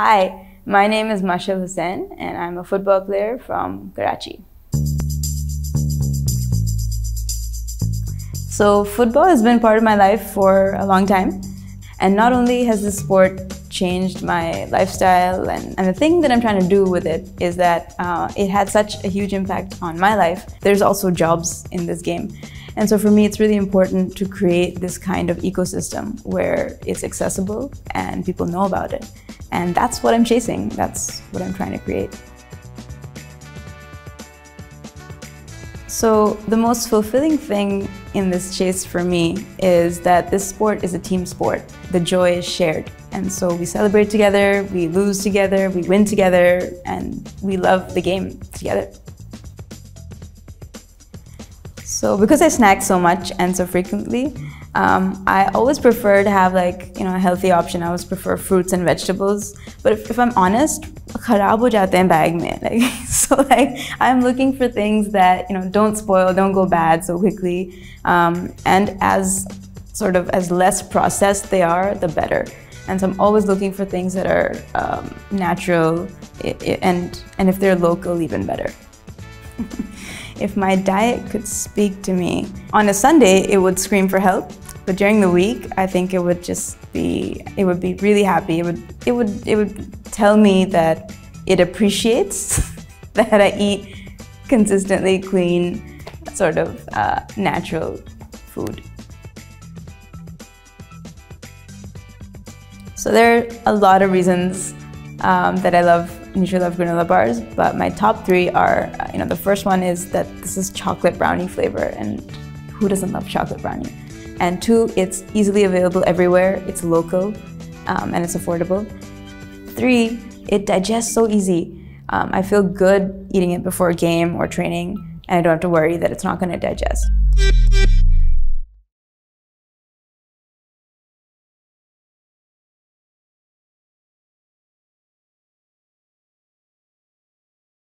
Hi, my name is Mashal Hussain and I'm a football player from Karachi. So football has been part of my life for a long time. And not only has the sport changed my lifestyle and, and the thing that I'm trying to do with it is that uh, it had such a huge impact on my life. There's also jobs in this game. And so for me, it's really important to create this kind of ecosystem where it's accessible and people know about it. And that's what I'm chasing. That's what I'm trying to create. So the most fulfilling thing in this chase for me is that this sport is a team sport. The joy is shared. And so we celebrate together, we lose together, we win together, and we love the game together. So because I snack so much and so frequently, um, I always prefer to have like you know a healthy option. I always prefer fruits and vegetables. But if, if I'm honest, खराब हो जाते हैं bag में. Like so like I'm looking for things that you know don't spoil, don't go bad so quickly, um, and as sort of as less processed they are, the better. And so I'm always looking for things that are um, natural, and and if they're local, even better. If my diet could speak to me, on a Sunday it would scream for help, but during the week I think it would just be it would be really happy. It would it would it would tell me that it appreciates that I eat consistently clean, sort of uh, natural food. So there are a lot of reasons um, that I love Nutrilov granola bars, but my top three are, uh, you know, the first one is that this is chocolate brownie flavor, and who doesn't love chocolate brownie? And two, it's easily available everywhere, it's local, um, and it's affordable. Three, it digests so easy. Um, I feel good eating it before a game or training, and I don't have to worry that it's not going to digest.